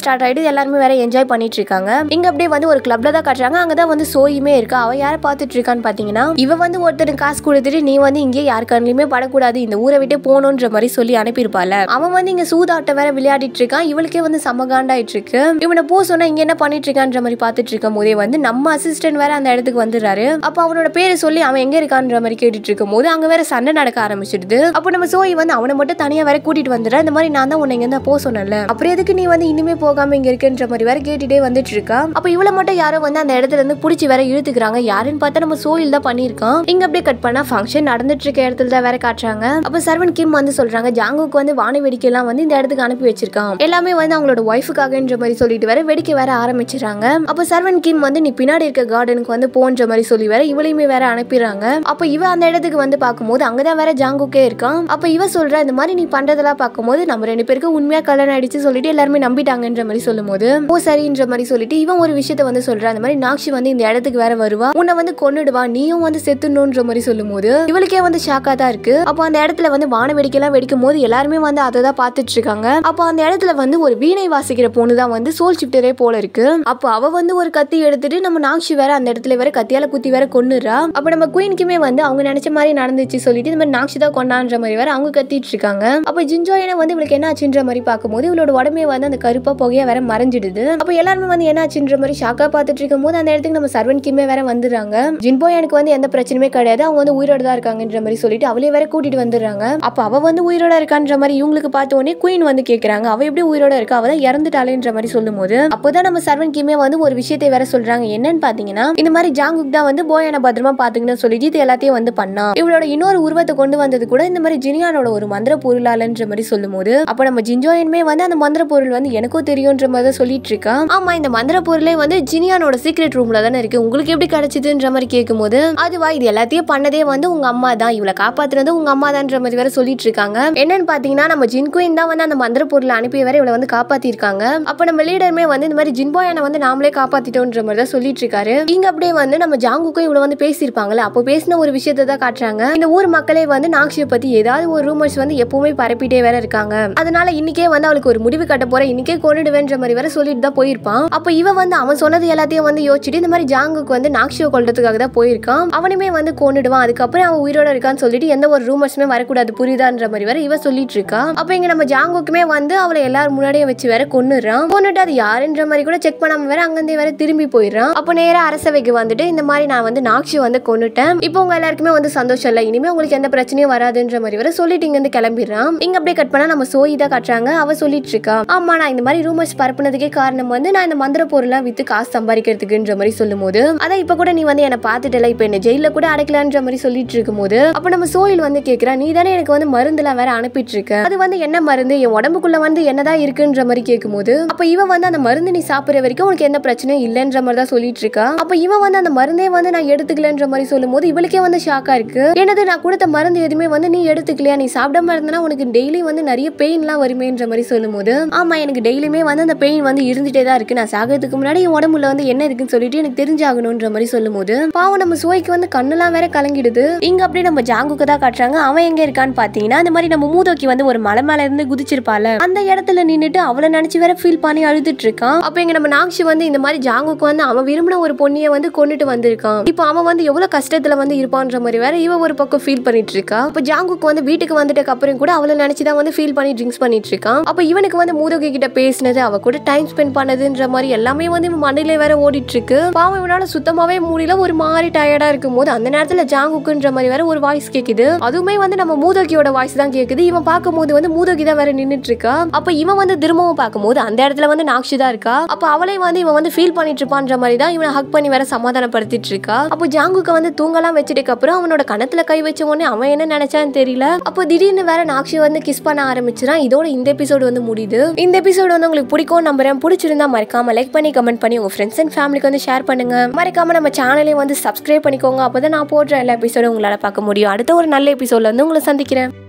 ஸ்டார்ட் ஆயிடுது. எல்லாருமே வேற என்ஜாய் பண்ணிட்டு இருக்காங்க. இங்க அப்படியே வந்து ஒரு கிளப்ல தான் காட்டுறாங்க. அங்கதான் வந்து சோயுமே இருக்கா? அவ யாரை பார்த்துட்டு இருக்கான்னு பாத்தீங்கன்னா இவ வந்து ஒருத்தருக்கு காசு கொடுத்துட்டு நீ வந்து இங்கே யார் கண்ணிலுமே படக்கூடாது. இந்த ஊரை விட்டு போகணுன்ற மாதிரி சொல்லி அனுப்பியிருப்பால. அவன் வந்து இங்க சூதாட்டம் வேற விளையாடிட்டு இருக்கான். இவளுக்கே வந்து சமகாண்டாயிட்டு இருக்கு. இவனை போ சொன்னா இங்க என்ன பண்ணிட்டு இருக்கான்ற மாதிரி பார்த்துட்டு இருக்கும் போதே வந்து நம்ம அசிஸ்டன்ட் வேற அந்த இடத்துக்கு வந்துடுறாரு. அப்ப அவனோட பேரை சொல்லி அவன் எங்க இருக்கான்ற மாதிரி கேட்டுட்டு இருக்கும் போது அங்க வேற சண்டை நடக்க ஆரம்பிச்சிடுது. அப்போ நம்ம சோய் வந்து அவனை அவனை மட்டும் தனியாக வேற கூட்டிட்டு வந்துடுற இந்த மாதிரி நான் தான் உன்னை இங்க போக சொன்னேன்ல. அப்புறம் எதுக்கு நீ வந்து இனிமே போகாம இங்கே இருக்குன்ற மாதிரி வேற கேட்டுகிட்டே வந்துட்டு இருக்கா? அப்போ இவளை மட்டும் யாரோ வந்து அந்த இடத்துல இருந்து பிடிச்சி வேற இழுத்துக்கிறாங்க. யாருன்னு பார்த்தா நம்ம சோயில் தான் பண்ணியிருக்கான். இங்கே அப்படியே கட் பண்ணால் ஃபங்க்ஷன் நடந்துட்டு இருக்க இடத்துல தான் வேற காட்டுறாங்க. அப்போ சர்வன் கிம் வந்து சொல்கிறாங்க ஜாங்குக்கு வந்து வான வெடிக்கைலாம் வந்து இந்த இடத்துக்கு அனுப்பி வச்சிருக்கான். எல்லாமே வந்து அவங்களோட ஒய்ஃபுக்காகன்ற மாதிரி சொல்லிட்டு வேற வெடிக்க வேற ஆரம்பிச்சிடுறாங்க. அப்போ சர்வன் கிம் வந்து நீ பின்னாடி இருக்க கார்டனுக்கு வந்து போன்ற மாதிரி சொல்லி வேற இவளையுமே வேற அனுப்பிடுறாங்க. அப்போ இவ அந்த இடத்துக்கு வந்து பார்க்கும்போது அங்கதான் வேற ஜாங்குக்கே இருக்கான். அப்போ இவ சொல்ற இந்த மாதிரி நீ பண்ணுறதெல்லாம் பார்க்கும்போது நம்ம ரெண்டு பேருக்கு உண்மையாக கல்யாணம் ஆயிடுச்சு சொல்லிட்டு எல்லாருமே நம்பிட்டாங்கன்ற மாதிரி சொல்லும்போது ஓ சரின்ற மாதிரி சொல்லிட்டு இவன் ஒரு விஷயத்த வந்து சொல்கிறா அந்த மாதிரி நாக்ஷி வந்து இந்த இடத்துக்கு வேற வருவா. உன்னை வந்து கொண்டுடுவா நீயும் வந்து செத்துணுன்ற மாதிரி சொல்லும்போது இவளுக்கே வந்து ஷாக்கா தான் இருக்கு. அப்போ அந்த இடத்துல வந்து வான வெடிக்கலாம் வெடிக்கும் போது எல்லாருமே வந்து அதை தான் பார்த்துட்டு இருக்காங்க அப்போ அந்த இடத்துல வந்து ஒரு வீணை வாசிக்கிற பொண்ணு தான் வந்து சோல் ஷிஃப்டரே போல இருக்கு. அப்போ அவ வந்து ஒரு கத்தி எடுத்துட்டு நம்ம நாக்ஷி வேற அந்த இடத்துல வேற கத்தியால குத்தி வேற கொண்டுறா அப்போ நம்ம குயினுக்குமே வந்து அவங்க நினைச்ச மாதிரி நடந்துச்சு சொல்லிட்டு இந்த மாதிரி நாக்ஷி தான் கொண்டான்ற மாதிரி வேற அவங்க கத்திட்டு இருக்காங்க அப்ப ஜிஞ்சோயனை வந்து இவளுக்கு என்ன ஆச்சுன்ற மாதிரி பார்க்கும்போது இவளோட உடம்பே வந்து அந்த கருப்பா புகையா வேற மறைஞ்சிடுது. அப்ப எல்லாருமே வந்து என்ன ஆச்சுன்ற மாதிரி ஷாக்கா பார்த்துட்டு இருக்கும் போது அந்த இடத்துக்கு நம்ம சர்வன் கிமே வேற வந்துடுறாங்க. ஜின்போய் எனக்கு வந்து எந்த பிரச்சனையுமே கிடையாது. அவங்க வந்து உயிரோட தான் இருக்காங்கன்ற மாதிரி சொல்லிட்டு அவளே வேற கூட்டிட்டு வந்துடுறாங்க. அப்ப அவ வந்து உயிரோட இருக்கான்ற மாதிரி இவங்களுக்கு பார்த்த உடனே குயின் வந்து கேக்குறாங்க. அவ எப்படி உயிரோட இருக்கா? அவ தான் இறந்துட்டாளேன்ற மாதிரி சொல்லும்போது அப்போதான் நம்ம சர்வன் கிமே வந்து ஒரு விஷயத்தை வேற சொல்றாங்க. என்னன்னு பாத்தீங்கன்னா இந்த மாதிரி ஜாங்குக் தான் வந்து போயான பத்திரமா பாத்துக்கணும்னு சொல்லிட்டு இது எல்லாத்தையும் வந்து பண்ணா. இவளோட இன்னொரு உருவத்தை கொண்டு வந்தது கூட இந்த மாதிரி ஜினியானோட ஒரு மந்திர பொருளாளன்ற மாதிரி சொல்லும் போது அப்ப நம்ம ஜிஞ்சோயன்மே வந்து அந்த மந்திர பொருள் வந்து எனக்கும் தெரியும்ன்ற மாதிரி தான் சொல்லிட்டு இருக்கான் ஆமா இந்த மந்திர பொருளே வந்து ஜினியானோட சீக்ரெட் ரூம்ல தானே இருக்கு. உங்களுக்கு எப்படி கிடைச்சதுன்ற மாதிரி கேட்கும்போது அதுவா இது எல்லாத்தையும் பண்ணதே வந்து உங்க அம்மா தான். இவளை காப்பாத்துறது உங்க அம்மா தான்ற மாதிரி வேற சொல்லிட்டு இருக்காங்க என்னன்னு பாத்தீங்கன்னா நம்ம ஜின்குயின் தான் வந்து அந்த மந்திர பொருளை அனுப்பி வேற இவளை வந்து காப்பாத்திருக்காங்க. அப்ப நம்ம லீடருமே வந்து இந்த மாதிரி ஜின்போயான வந்து நாமளே காப்பாத்திட்டோன்ற மாதிரி தான் சொல்லிட்டு இருக்காரு இங்க அப்படியே வந்து நம்ம ஜாங்குக்கும் இவ்வளவு வந்து பேசியிருப்பாங்கல்ல அப்போ பேசின ஒரு விஷயத்தை தான் காட்டுறாங்க. இந்த ஊர் மக்களே வந்து நாக்ஷியை பத்தி ஏதாவது ஒரு ரூமர்ஸ் வந்து எப்பவுமே பரப்பிட்டே வேற இருக்காங்க. அதனால இன்னைக்கே வந்து அவளுக்கு ஒரு முடிவு கட்ட போற இன்னைக்கே கொண்டுடுவேன்ற மாதிரி வேற சொல்லிட்டு தான் போயிருப்பான். அப்ப இவ வந்து அவன் சொன்னது எல்லாத்தையும் வந்து யோசிச்சுட்டு இந்த மாதிரி ஜாங்குக்கு வந்து நாக்ஷியை கொள்றதுக்காக தான் போயிருக்கான். அவனுமே வந்து கொண்டுடுவான். அதுக்கப்புறம் அவன் உயிரோட இருக்கான்னு சொல்லிட்டு எந்த ஒரு ரூமர்ஸுமே வரக்கூடாது. புரியுதான்ற மாதிரி வேற இவ சொல்லிட்டு இருக்கா. அப்ப இங்க நம்ம ஜாங்குக்குமே வந்து அவளை எல்லாரும் முன்னாடியே வச்சு வேற கொண்டுறான் கொண்டுட்டு அது யாருன்ற மாதிரி கூட செக் பண்ணாம வேற அங்கிருந்தே வேற திரும்பி போயிடுறான். அப்போ நேரா அரசவைக்கு வந்துட்டு இந்த மாதிரி நான் வந்து நாக்ஷி வந்து கொண்டுட்டேன் இப்போ உங்க எல்லாருக்குமே வந்து சந்தோஷம் இல்லை. இனிமே உங்களுக்கு எந்த பிரச்சனையும் வராதுன்ற மாதிரி வர சொல்லிட்டு இருந்து கிளம்பிடுறான். இங்க அப்படியே கட் பண்ணா நம்ம சோயி தான் காட்டுறாங்க. அவ சொல்லிட்டு இருக்கா ஆமா நான் இந்த மாதிரி ரூமர்ஸ் பரப்புனதுக்கே காரணம் வந்து நான் இந்த மந்திர பொருள்லாம் வித்து காசு சம்பாதிக்கிறதுக்குன்ற மாதிரி சொல்லும் போது அதான் இப்ப கூட நீ வந்து என்ன பார்த்துட்டல இப்ப என்ன ஜெயில கூட அடைக்கலான்ற மாதிரி சொல்லிட்டு இருக்கும் போது அப்ப நம்ம சோயில் வந்து கேக்குறா நீ தானே எனக்கு வந்து மருந்துலாம் வேற அனுப்பிட்டு இருக்க அது வந்து என்ன மருந்து? என் உடம்புக்குள்ள வந்து என்னதான் இருக்குன்ற மாதிரி கேட்கும்போது அப்ப இவன் வந்து அந்த மருந்து நீ சாப்பிடுற வரைக்கும் உனக்கு எந்த பிரச்சனையும் இல்லைன்ற மாதிரி தான் சொல்லிட்டு இருக்கா அப்ப இவன் வந்து அந்த மருந்தே வந்து நான் எடுத்துக்கலன்ற மாதிரி சொல்லும் போது இவளுக்கே வந்து ஷாக்கா இருக்கு. எனது நான் கொடுத்த மருந்து எதுவுமே வந்து நீ எடுத்துக்கலையா? நீ உடம்பு இருந்தனா உனக்கு டெய்லி வந்து நிறைய பெயின்லாம் வருமேன்ற மாதிரி சொல்லும்போது ஆமா எனக்கு டெய்லியுமே வந்து அந்த பெயின் வந்து இருந்துட்டே தான் இருக்கு. நான் சாகிறதுக்கு முன்னாடி என் உடம்புல வந்து என்ன இருக்குன்னு சொல்லிட்டு எனக்கு தெரிஞ்சாகணுன்ற மாதிரி சொல்லும்போது பாவம் நம்ம சுவைக்கு வந்து கண்ணெல்லாம் வேற கலங்கிடுது. இங்க அப்படியே நம்ம ஜாங்குக்கு தான் காட்டுறாங்க. அவன் எங்க இருக்கான்னு பாத்தீங்கன்னா அந்த மாதிரி நம்ம மூதோக்கி வந்து ஒரு மலை மேல இருந்து குதிச்சிருப்பால அந்த இடத்துல நின்னுட்டு அவளை நினைச்சு வேற ஃபீல் பண்ணி அழுதுட்டு இருக்கான் அப்ப இங்க நம்ம நாக்ஷி வந்து இந்த மாதிரி ஜாங்குக்கு வந்து அவன் விரும்பின ஒரு பொண்ணிய வந்து கொண்டுட்டு வந்திருக்கான். இப்போ அவன் வந்து எவ்வளவு கஷ்டத்துல வந்து இருப்பான்ற மாதிரி வேற இவ ஒரு பக்கம் ஃபீல் பண்ணிட்டு இருக்கா இப்போ ஜாங்குக்கு வந்து வீட்டுக்கு வந்துட்டு அப்புறம் கூட அவளை நினைச்சுதான் வந்து ஃபீல் பண்ணி ட்ரிங்க்ஸ் பண்ணிட்டு இருக்கான் அப்ப இவனுக்கு வந்து மூதோகி கிட்ட பேசினது அவ கூட டைம் ஸ்பெண்ட் பண்ணதுன்ற மாதிரி எல்லாமே வந்து இவன் மண்ணிலே வேற ஓடிட்டு இருக்கு பாவம் இவனால சுத்தமாவே முடியல. ஒரு மாதிரி டயர்டா இருக்கும் போது அந்த நேரத்துல ஜாங்குக்குன்ற மாதிரி வேற ஒரு வாய்ஸ் கேக்குது. அதுவுமே வந்து நம்ம மூதோகியோட வாய்ஸ் தான் கேக்குது. இவன் பார்க்கும்போது வந்து மூதகி தான் வேற நின்றுட்டு இருக்கா அப்ப இவன் வந்து திரும்பவும் பார்க்கும்போது அந்த இடத்துல வந்து நாக்ஷி தான் இருக்கா. அப்ப அவளே வந்து இவன் வந்து ஃபீல் பண்ணிட்டு இருப்பான்ற மாதிரி தான் இவனை ஹக் பண்ணி வேற சமாதானப்படுத்திட்டு இருக்கா அப்போ ஜாங்குக்கு வந்து தூங்கலாம் வச்சதுக்கு அப்புறம் அவனோட கணத்துல கை வச்ச உடனே அவன் என்ன நினைச்சான்னு தெரியல. அப்போ திடீர்னு வேற நாக்ஷி வந்து கிஸ் பண்ண ஆரம்பிச்சுனா இதோட இந்த எபிசோடு வந்து முடியுது. இந்த எபிசோடு வந்து உங்களுக்கு பிடிக்கும் நம்புறேன். பிடிச்சிருந்தா மறக்காம லைக் பண்ணி கமெண்ட் பண்ணி உங்க ஃப்ரெண்ட்ஸ் அண்ட் ஃபேமிலிக்கு வந்து ஷேர் பண்ணுங்க. மறக்காம நம்ம சேனலையும் வந்து சப்ஸ்கிரைப் பண்ணிக்கோங்க. அப்பதான் நான் போடுற எல்லா எபிசோடும் உங்களால பார்க்க முடியும். அடுத்த ஒரு நல்ல எபிசோட்ல வந்து உங்களை சந்திக்கிறேன்.